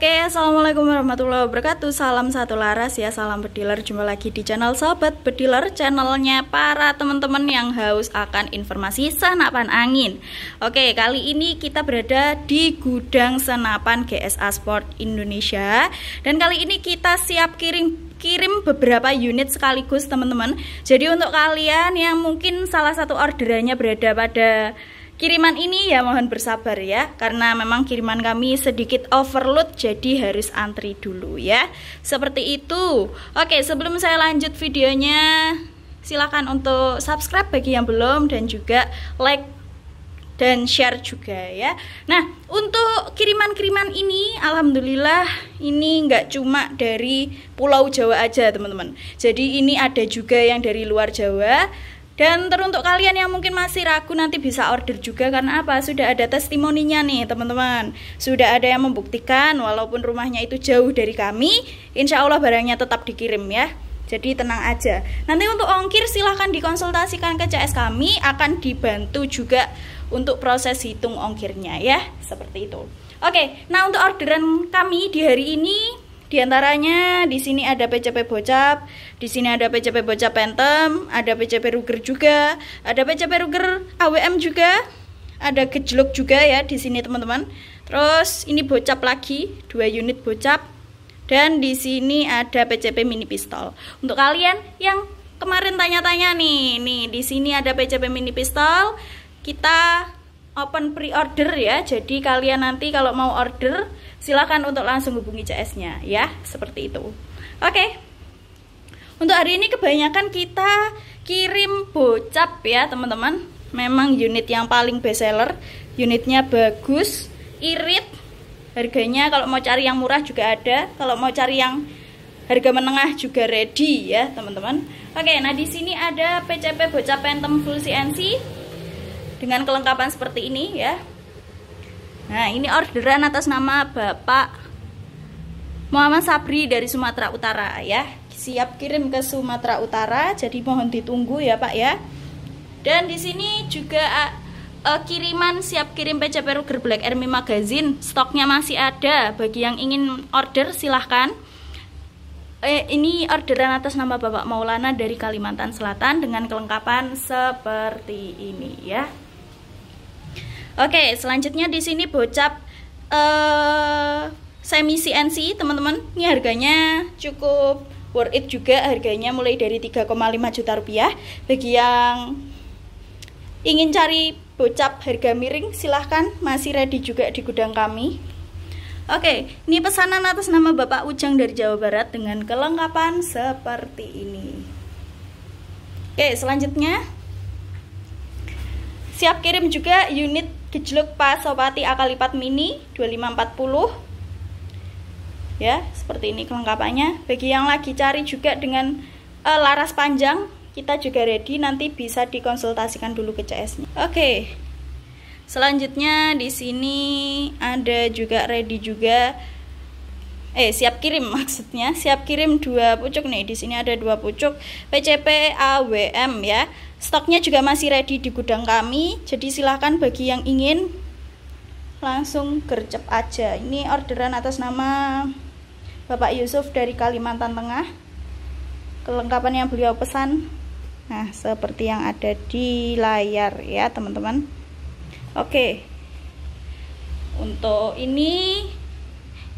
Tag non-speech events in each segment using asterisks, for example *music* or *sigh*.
Oke, assalamualaikum warahmatullahi wabarakatuh. Salam satu laras ya, salam bediler. Jumpa lagi di channel Sobat Bediler, channelnya para teman-teman yang haus akan informasi senapan angin. Oke, kali ini kita berada di gudang senapan GSA Sport Indonesia, dan kali ini kita siap kirim kirim beberapa unit sekaligus teman-teman. Jadi untuk kalian yang mungkin salah satu orderannya berada pada Kiriman ini ya mohon bersabar ya Karena memang kiriman kami sedikit overload Jadi harus antri dulu ya. Seperti itu. Oke sebelum saya lanjut videonya Silahkan untuk subscribe bagi yang belum Dan juga like dan share juga ya. Nah untuk kiriman-kiriman ini Alhamdulillah ini nggak cuma dari Pulau Jawa aja teman-teman. Jadi ini ada juga yang dari luar Jawa dan teruntuk kalian yang mungkin masih ragu nanti bisa order juga karena apa? Sudah ada testimoninya nih teman-teman. Sudah ada yang membuktikan walaupun rumahnya itu jauh dari kami, insya Allah barangnya tetap dikirim ya. Jadi tenang aja. Nanti untuk ongkir silahkan dikonsultasikan ke CS kami akan dibantu juga untuk proses hitung ongkirnya ya. Seperti itu. Oke, nah untuk orderan kami di hari ini di antaranya di sini ada PCP Bocap, di sini ada PCP Bocap Phantom, ada PCP Ruger juga, ada PCP Ruger AWM juga, ada gejlok juga ya di sini teman-teman. Terus ini Bocap lagi, dua unit Bocap. Dan di sini ada PCP mini pistol. Untuk kalian yang kemarin tanya-tanya nih, nih di sini ada PCP mini pistol. Kita open pre-order ya. Jadi kalian nanti kalau mau order silakan untuk langsung hubungi CS-nya ya, seperti itu. Oke. Untuk hari ini kebanyakan kita kirim bocap ya, teman-teman. Memang unit yang paling best seller, unitnya bagus, irit. Harganya kalau mau cari yang murah juga ada, kalau mau cari yang harga menengah juga ready ya, teman-teman. Oke, nah di sini ada PCP bocap Phantom full CNC dengan kelengkapan seperti ini ya Nah, ini orderan atas nama Bapak Muhammad Sabri dari Sumatera Utara ya. Siap kirim ke Sumatera Utara, jadi mohon ditunggu ya, Pak ya. Dan di sini juga uh, kiriman siap kirim PCP Ruger Black Army Magazine. Stoknya masih ada. Bagi yang ingin order silahkan. Eh, ini orderan atas nama Bapak Maulana dari Kalimantan Selatan dengan kelengkapan seperti ini ya. Oke, selanjutnya di sini bocap uh, semi CNC, teman-teman. Ini harganya cukup worth it juga. Harganya mulai dari 3,5 juta rupiah. Bagi yang ingin cari bocap harga miring, silahkan masih ready juga di gudang kami. Oke, ini pesanan atas nama Bapak Ujang dari Jawa Barat dengan kelengkapan seperti ini. Oke, selanjutnya siap kirim juga unit gejluk Pasopati akal lipat mini 2540 ya seperti ini kelengkapannya. Bagi yang lagi cari juga dengan uh, laras panjang kita juga ready. Nanti bisa dikonsultasikan dulu ke CS nya oke. Okay. selanjutnya di sini ada juga ready juga eh siap kirim *laughs* maksudnya siap kirim dua pucuk nih di sini ada dua pucuk PCP AWM ya Stoknya juga masih ready di gudang kami, jadi silahkan bagi yang ingin langsung gercep aja. Ini orderan atas nama Bapak Yusuf dari Kalimantan Tengah. Kelengkapan yang beliau pesan, nah seperti yang ada di layar ya teman-teman. Oke, untuk ini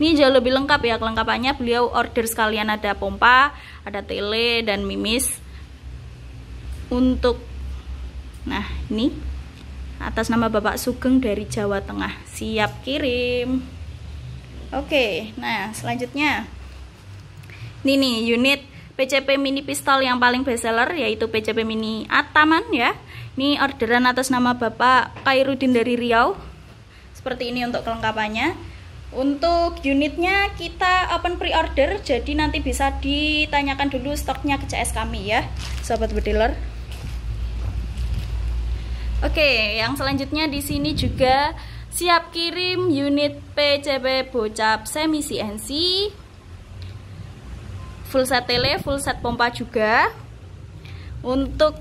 ini jauh lebih lengkap ya kelengkapannya. Beliau order sekalian ada pompa, ada tele dan mimis. Untuk nah ini. Atas nama Bapak Sugeng dari Jawa Tengah. Siap kirim. Oke nah selanjutnya. Ini nih unit PCP mini pistol yang paling bestseller yaitu PCP mini Ataman ya. Ini orderan atas nama Bapak Kairudin dari Riau. Seperti ini untuk kelengkapannya untuk unitnya kita open pre-order jadi nanti bisa ditanyakan dulu stoknya ke CS kami ya sobat bediler Oke, yang selanjutnya di sini juga siap kirim unit PCB bocap semi CNC full set tele, full set pompa juga. Untuk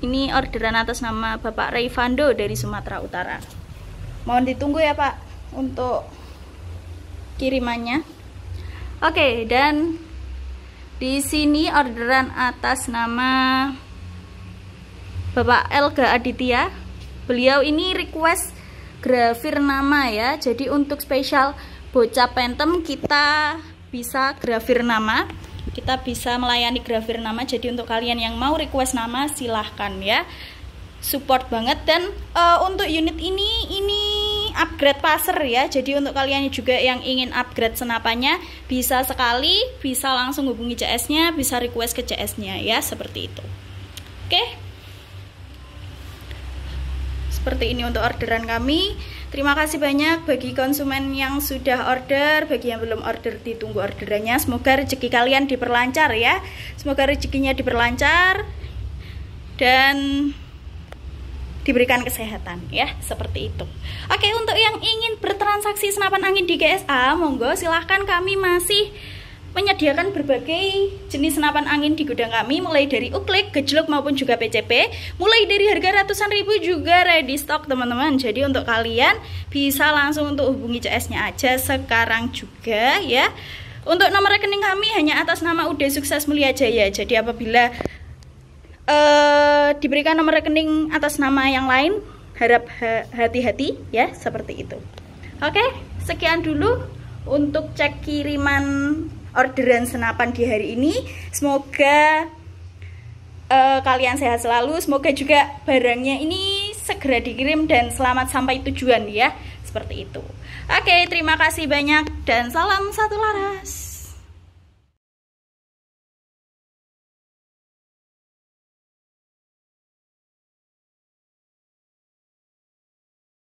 ini orderan atas nama Bapak Fando dari Sumatera Utara mohon ditunggu ya Pak untuk kirimannya. Oke dan di sini orderan atas nama Bapak Elga Aditya. Beliau ini request grafir nama ya. Jadi untuk spesial bocah pentem kita bisa grafir nama. Kita bisa melayani grafir nama. Jadi untuk kalian yang mau request nama silahkan ya. Support banget. Dan uh, untuk unit ini ini upgrade passer ya. Jadi untuk kalian juga yang ingin upgrade senapannya bisa sekali bisa langsung hubungi CS nya bisa request ke CS nya ya seperti itu. Oke? Seperti ini untuk orderan kami. Terima kasih banyak bagi konsumen yang sudah order, bagi yang belum order ditunggu orderannya. Semoga rezeki kalian diperlancar ya. Semoga rezekinya diperlancar. Dan diberikan kesehatan ya seperti itu. Oke untuk yang ingin bertransaksi senapan angin di GSA monggo silahkan kami masih menyediakan berbagai jenis senapan angin di gudang kami mulai dari uklik, gejluk maupun juga PCP mulai dari harga ratusan ribu juga ready stock teman-teman. Jadi untuk kalian bisa langsung untuk hubungi CS nya aja sekarang juga ya. Untuk nomor rekening kami hanya atas nama Ude Sukses Mulia Jaya. Jadi apabila uh, diberikan nomor rekening atas nama yang lain. Harap hati-hati ya seperti itu. Oke sekian dulu untuk cek kiriman orderan senapan di hari ini. Semoga uh, kalian sehat selalu. Semoga juga barangnya ini segera dikirim dan selamat sampai tujuan ya seperti itu. Oke terima kasih banyak dan salam satu laras